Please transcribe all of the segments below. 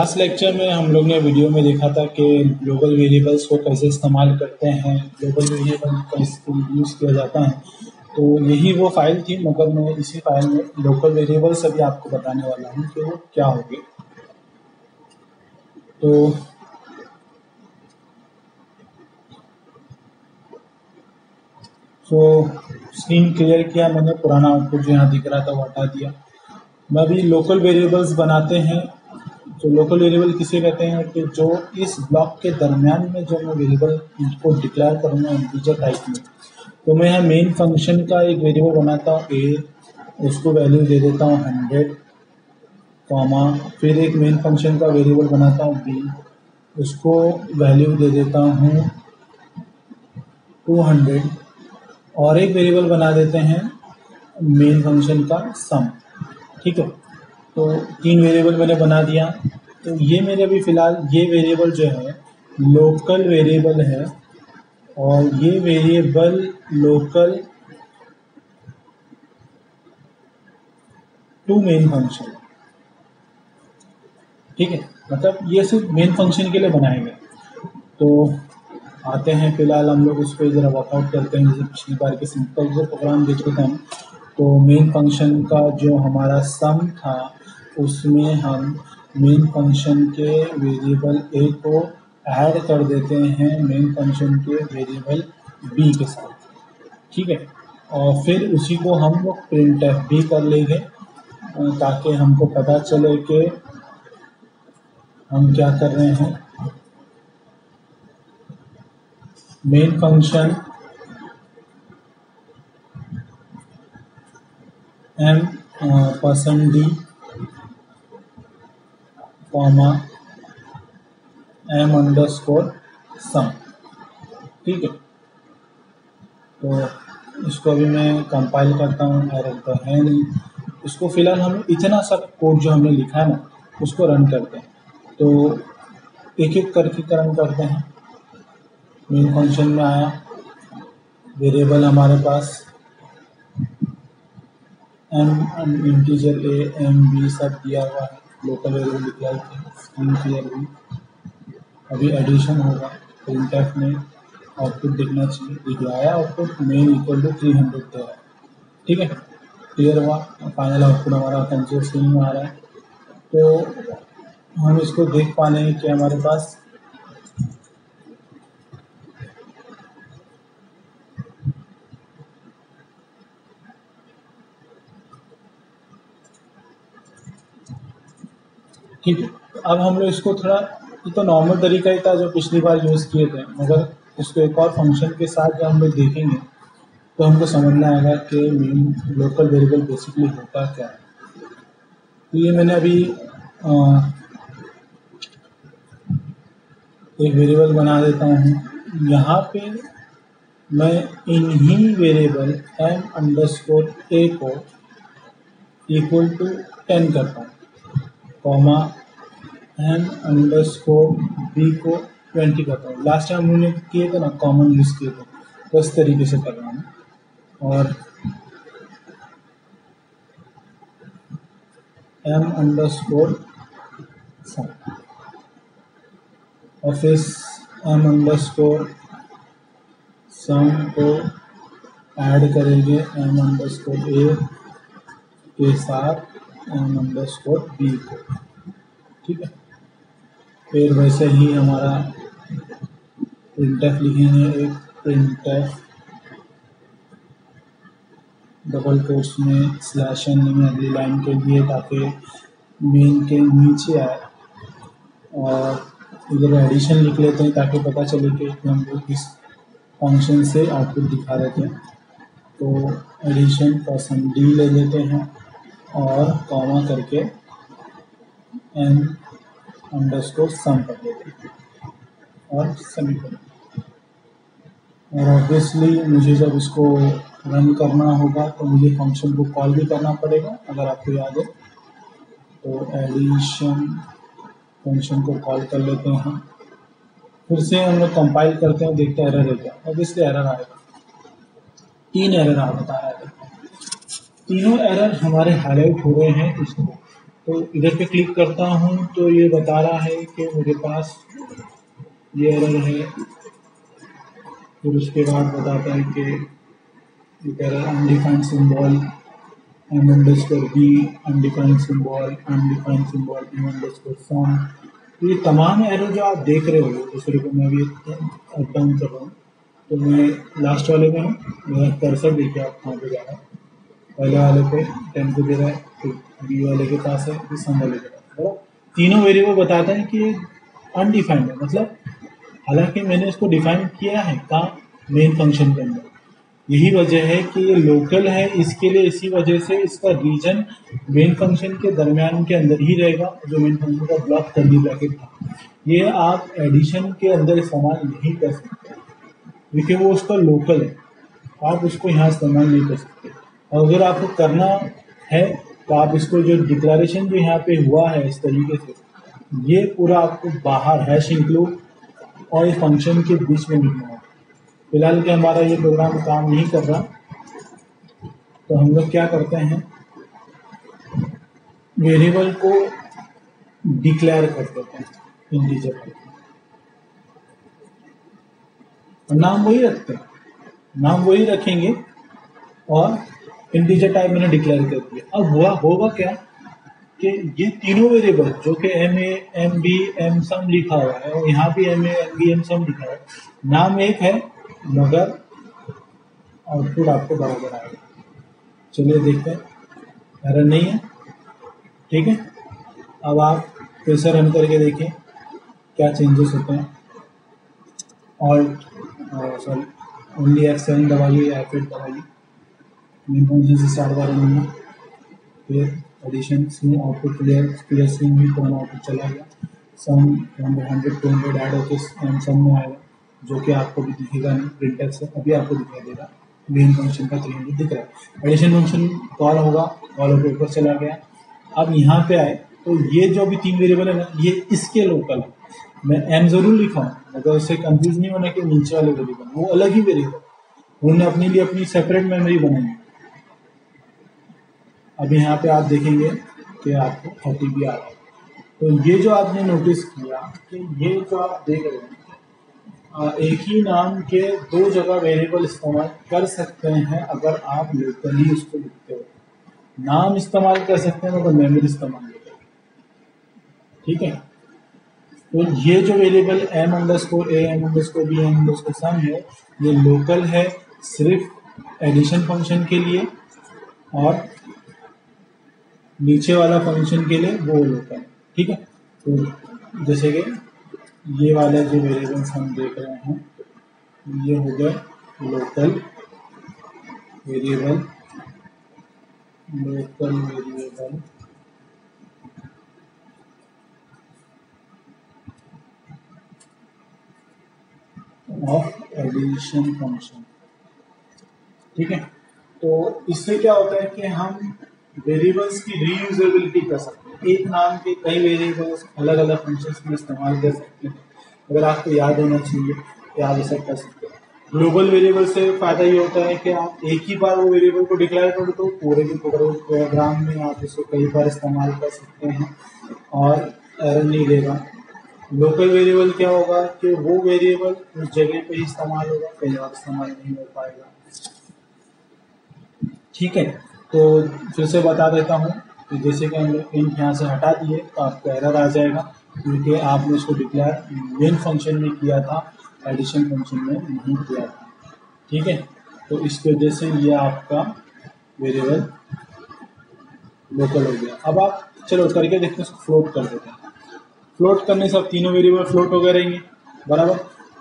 Last lecture में हम लोग ने वीडियो में देखा था कि ग्लोबल वेरिएबल्स को कैसे इस्तेमाल करते हैं ग्लोबल वेरिएबल का यूज़ किया जाता है। तो यही वो फ़ाइल थी, मगर मैं इसी फ़ाइल में लोकल वेरिएबल्स अभी आपको बताने वाला हूँ कि वो क्या होगी तो तो स्क्रीन क्लियर किया मैंने, पुराना आउटपुट जो यहाँ दिख रहा था वो हटा दिया। मैं अभी लोकल वेरिएबल्स बनाते हैं तो लोकल वेरिएबल किसे कहते हैं? कि जो इस ब्लॉक के दरमियान में जो मैं वेरिएबल को डिक्लेयर करूँगा इंटीजर टाइप में तो मैं यहाँ मेन फ़ंक्शन का एक वेरिएबल बनाता हूँ ए उसको वैल्यू दे देता हूँ हंड्रेड कॉमा फिर एक मेन फ़ंक्शन का वेरिएबल बनाता हूँ बी उसको वैल्यू दे देता हूँ टू हंड्रेड और एक वेरिएबल बना देते हैं मेन फ़ंक्शन का सम ठीक है? तो तीन वेरिएबल मैंने बना दिया। तो ये मेरे अभी फ़िलहाल ये वेरिएबल जो है लोकल वेरिएबल है और ये variable local to main function ठीक है? मतलब ये सिर्फ़ मेन फ़ंक्शन के लिए बनाए गए तो आते हैं फ़िलहाल हम लोग उस पर ज़रा वर्कआउट करते हैं। जैसे पिछली बार के सिंपल जो प्रोग्राम देख थे हम तो मेन फ़ंक्शन का जो हमारा सम था उसमें हम मेन फ़ंक्शन के वेरिएबल ए को ऐड कर देते हैं मेन फ़ंक्शन के वेरिएबल बी के साथ। ठीक है? और फिर उसी को हम लोग प्रिंट एफ़ भी कर लेंगे ताकि हमको पता चले कि हम क्या कर रहे हैं। Main function M percent D comma M underscore sum ठीक है? तो इसको अभी मैं कंपाइल करता हूँ एरर तो है नहीं। इसको फ़िलहाल हम इतना सा कोड जो हमने लिखा है ना, उसको रन करते हैं। तो एक एक करके रन करते हैं। मेन फ़ंक्शन में आया वेरिएबल हमारे पास M integer A M B सब दिया हुआ है। लोकल वेरिएबल डिक्लेयर किया स्क्रीन क्लियर हुई अभी एडिशन होगा प्रिंट एफ़ में आउटपुट देखना चाहिए। जो आया output main equal to three hundred दे रहा है। ठीक है? क्लियर हुआ? फाइनल आउटपुट हमारा कंसोल स्क्रीन में आ रहा है। तो हम इसको देख पा रहे हैं कि हमारे पास ठीक है अब हम लोग इसको थोड़ा ये तो नॉर्मल तरीका ही था जो पिछली बार यूज़ किए थे मगर इसको एक और फ़ंक्शन के साथ जब हम लोग देखेंगे तो हमको समझना आएगा कि मेन लोकल वेरिएबल बेसिकली होता क्या है। तो ये मैंने अभी आ, एक वेरिएबल बना देता हूँ। यहाँ पे मैं इन्हीं variable M underscore A को इक्वल टू टेन करता हूँ comma M underscore B को ट्वेंटी करता हूँ। लास्ट टाइम हमने किए थे ना कॉमन यूज़ किए थे। तो इस तरीके से कर रहा हूँ। और एम अंडर स्कोर और फिर एम अंडर स्कोर सम को ऐड करेंगे एम अंडर स्कोर ए के साथ एम अंडर स्कोर बी को। ठीक है? फिर वैसे ही हमारा प्रिंटफ लिखेंगे एक प्रिंटफ डबल कोर्स में स्लैश एन में अगली लाइन के लिए ताकि मेन के नीचे आए। और इधर एडिशन लिख लेते हैं ताकि पता चले कि हम लोग इस फ़ंक्शन से आउटपुट दिखा रहे थे। तो एडिशन परसेंट डी ले लेते हैं और कॉमा करके एन अंडरस्कोर सम कर देते और सेमीकोलन और ऑब्वियसली मुझे जब इसको रन करना होगा तो मुझे फ़ंक्शन को कॉल भी करना पड़ेगा, अगर आपको याद है। तो एडिशन फ़ंक्शन को कॉल कर लेते हैं। फिर से हम लोग कंपाइल करते हैं, देखते हैं एरर है क्या। ऑब्वियसली एरर आएगा। तीन एरर आ बता रहा है। तीनों एरर हमारे हाईलाइट हो रहे हैं इसको तो इधर पे क्लिक करता हूँ तो ये बता रहा है कि मेरे पास ये एरर है। फिर उसके बाद बताता है कि ये कह रहा है undefined symbol M underscore B undefined symbol undefined symbol M underscore sum तो ये तमाम एरर जो आप देख रहे हो दूसरे को मैं अभी अप डाउन कर रहा हूँ। तो मैं लास्ट वाले में हूँ मेरा कर्सर देखिए आप कहाँ पे जा रहा है पहले वाले पे टेन को दे रहा है, फिर बी वाले के पास है, फिर सम वाले के पास बराबर तीनों वेरिएबल बताते हैं कि अनडिफाइंड है। मतलब हालाँकि मैंने इसको डिफाइन किया है कहाँ मेन फ़ंक्शन के अंदर। यही वजह है कि ये लोकल है, इसके लिए इसी वजह से इसका रीजन मेन फ़ंक्शन के दरमियान के अंदर ही रहेगा, जो मेन फ़ंक्शन का ब्लॉक कर दी ब्रैकेट था। ये आप एडिशन के अंदर इस्तेमाल नहीं कर सकते, क्योंकि वो उसका लोकल है। आप उसको यहाँ इस्तेमाल नहीं कर सकते। और अगर आपको करना है तो आप इसको जो डिक्लेरेशन जो यहाँ पे हुआ है, इस तरीके से, ये पूरा आपको बाहर हैश इंक्लूड और इस फ़ंक्शन के बीच में लिखना है फ़िलहाल के हमारा ये प्रोग्राम काम नहीं कर रहा तो हम लोग क्या करते हैं वेरिएबल को डिक्लेयर कर देते हैं इंटीजर और नाम वही रखते हैं, नाम वही रखेंगे और इंटीजर टाइप मैंने डिक्लेयर कर दिया। अब हुआ, होगा क्या कि ये तीनों वेरिएबल जो कि M A M B M sum लिखा हुआ है, और यहाँ भी M A M B M sum लिखा है, नाम एक है मगर आउटपुट आपको बराबर आएगा। चलिए देखते हैं। एरर नहीं है। ठीक है? अब आप फिर से रन करके देखें क्या चेंजेस होते हैं। और सॉरी ओनली एफ़ सेवन दबाइए या एट दबाइए मेन फ़ंक्शन से स्टार्ट कर रहा फिर addition screen output clear clear screen भी कौन आउटपुट चला गया। Sum hundred two hundred add होकर सम में आएगा जो कि आपको भी दिखेगा नहीं प्रिंटर से अभी आपको दिखाई देगा। मेन फ़ंक्शन का थ्री हंड्रेड दिख रहा है। एडिशन फ़ंक्शन कॉल होगा कॉल होकर ऊपर चला गया। अब यहाँ पे आए तो ये जो भी तीन वेरिएबल है ना, ये इसके लोकल है। मैं एम ज़रूर लिखा हूँ अगर उससे कंफ्यूज नहीं होना कि नीचे वाले वेरिएबल वो अलग ही वेरिएबल उन्होंने अपने लिए अपनी सेपरेट मेमोरी बनाई है। अब यहाँ पे आप देखेंगे कि आपको थर्टी भी आ रहा है। तो ये जो आपने नोटिस किया कि ये जो आप देख रहे हैं एक ही नाम के दो जगह वेरिएबल इस्तेमाल कर सकते हैं अगर आप लोकली उसको लिखते हो। नाम इस्तेमाल कर सकते हैं मतलब मेमोरी इस्तेमाल नहीं ठीक है? तो ये जो variable M underscore A M underscore B M underscore sum है, ये लोकल है सिर्फ़ एडिशन फ़ंक्शन के लिए और नीचे वाला फ़ंक्शन के लिए वो होता है, ठीक है? तो जैसे कि ये वाला जो वेरिएबल्स हम देख रहे हैं, ये हो गया local variable local variable of addition function ठीक है? तो इससे क्या होता है कि हम वेरिएबल्स की रीयूजेबिलिटी कर सकते हैं। एक नाम के कई वेरिएबल्स अलग अलग फ़ंक्शंस में इस्तेमाल कर सकते हैं। अगर आपको याद होना चाहिए तो आप ऐसा कर सकते हैं। ग्लोबल वेरिएबल से फ़ायदा ये होता है कि आप एक ही बार वो वेरिएबल को डिक्लेयर करो तो पूरे के प्रोग्राम में आप इसको कई बार इस्तेमाल कर सकते हैं। और एरर नहीं देगा। लोकल वेरिएबल क्या होगा कि वो वेरिएबल उस जगह पे ही इस्तेमाल होगा, कहीं और इस्तेमाल नहीं हो पाएगा। ठीक है? तो फिर से बता देता हूँ कि जैसे कि हम लोग इंट यहाँ से हटा दिए तो आपको एरर आ जाएगा, क्योंकि आपने उसको डिक्लेयर मेन फ़ंक्शन में किया था एडिशन फ़ंक्शन में नहीं किया था। ठीक है? तो इस वजह से ये आपका वेरिएबल लोकल हो गया। अब आप, चलो करके देखते हैं, उसको फ्लोट कर देते हैं। फ्लोट करने से अब तीनों वेरिएबल फ्लोट हो गए रहेंगे, बराबर?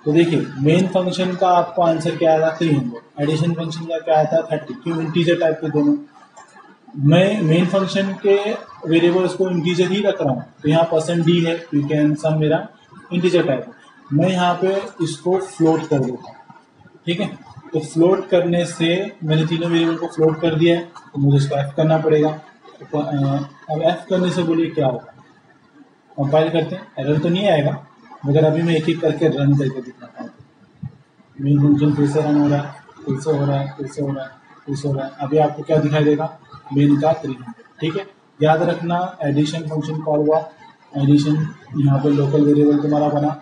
तो देखिए मेन फ़ंक्शन का आपको आंसर क्या आया था थ्री हंड्रेड एडिशन फ़ंक्शन का क्या आया था थर्टी क्यों इंटीजर टाइप के दोनों? मैं मेन फ़ंक्शन के वेरिएबल्स को इंटीजर ही रख रहा हूँ। तो यहाँ परसेंट डी है यू कैन सम मेरा इंटीजर टाइप मैं यहाँ पे इसको फ्लोट कर देता हूँ। ठीक है? तो फ्लोट करने से मैंने तीनों वेरिएबल को फ्लोट कर दिया है तो मुझे इसको एफ़ करना पड़ेगा। तो अब एफ़ करने से बोलिए क्या होगा? कंपाइल करते हैं। एरर तो नहीं आएगा, मगर अभी मैं एक एक करके रन करके दिखाता हूँ। मेन फ़ंक्शन फिर से रन हो रहा है, फिर से हो रहा है, फिर से हो रहा है। फिर से हो रहा है अभी आपको क्या दिखाई देगा? मेन का थ्री ठीक है? याद रखना एडिशन फ़ंक्शन कॉल हुआ। एडिशन यहाँ पे लोकल वेरिएबल तुम्हारा बना,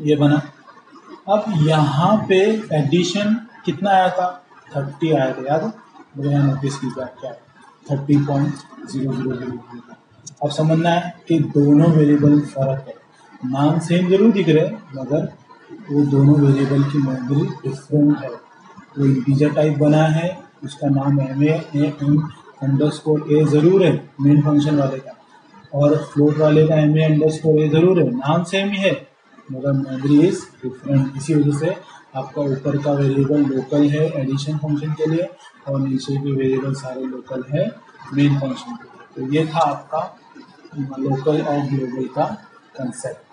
ये बना। अब यहाँ पे एडिशन कितना आया था? थर्टी आया था, याद मुझे यहाँ नोटिस क्या क्या thirty point zero zero zero अब समझना है कि दोनों वेरिएबल फ़र्क है। नाम सेम ज़रूर दिख रहे, मगर वो दोनों वेरिएबल की मेमोरी डिफरेंट है। वो इंटीजर टाइप बना है उसका नाम M A M underscore A ज़रूर है मेन फ़ंक्शन वाले का। और फ्लोट वाले का M A underscore A ज़रूर है, नाम सेम ही है, मगर मेमोरी इज़ डिफरेंट इसी वजह से आपका ऊपर का वेरिएबल लोकल है एडिशन फ़ंक्शन के लिए, और नीचे के वेरिएबल सारे लोकल है मेन फ़ंक्शन के लिए। तो ये था आपका लोकल और ग्लोबल का कंसेप्ट